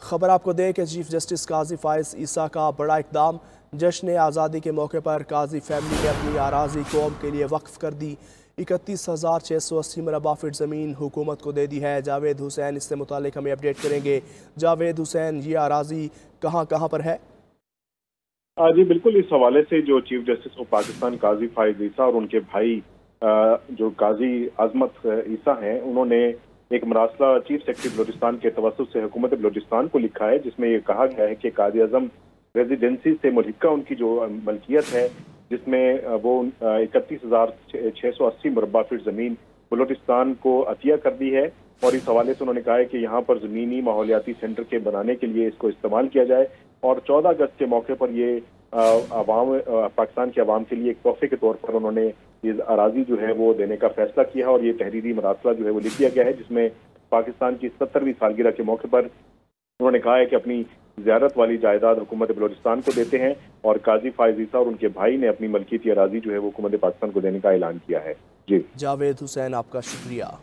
खबर आपको दें कि चीफ जस्टिस काजी फायज ईसा का बड़ा इकदाम जश्न आज़ादी के मौके पर काजी फैमिली ने अपनी आराजी कौम के लिए वक्फ कर दी। इकतीस हज़ार छः सौ अस्सी मरबा फिट ज़मीन हुकूमत को दे दी है। जावेद हुसैन इससे मुतल हमें अपडेट करेंगे। जावेद हुसैन, ये आराजी कहाँ कहाँ पर है? जी, बिल्कुल इस हवाले से जो chief justice of Pakistan Qazi Faez Isa और उनके भाई जो काजी अजमत ईसा हैं, उन्होंने एक मरासला चीफ सेक्रेटरी बलोचिस्तान के तवसत से हुकूमत बलोचिस्तान को लिखा है, जिसमें ये कहा गया है कि काजी अजम रेजिडेंसी से मुलिका उनकी जो मलकियत है, जिसमें वो इकतीस हज़ार छः सौ अस्सी मुरबा फीट ज़मीन बलोचिस्तान को अतिया कर दी है और इस हवाले से उन्होंने कहा है कि यहाँ पर जमीनी माहौलियाती सेंटर के बनाने के लिए इसको इस्तेमाल किया जाए और चौदह अगस्त के मौके पर ये आवाम पाकिस्तान के आवाम के लिए एक तोहफे के तौर पर उन्होंने ये अराजी जो है वो देने का फैसला किया और ये तहरीरी मरासला जो है वो लिख दिया गया है, जिसमें पाकिस्तान की सत्तरवीं सालगिरह के मौके पर उन्होंने कहा है कि अपनी ज्यारत वाली जायदाद हुकूमत बलोचिस्तान को देते हैं और काजी फायजीसा और उनके भाई ने अपनी मलकीती अराजी जो है वो हुकूमत पाकिस्तान को देने का ऐलान किया है। जी। जावेद हुसैन, आपका शुक्रिया।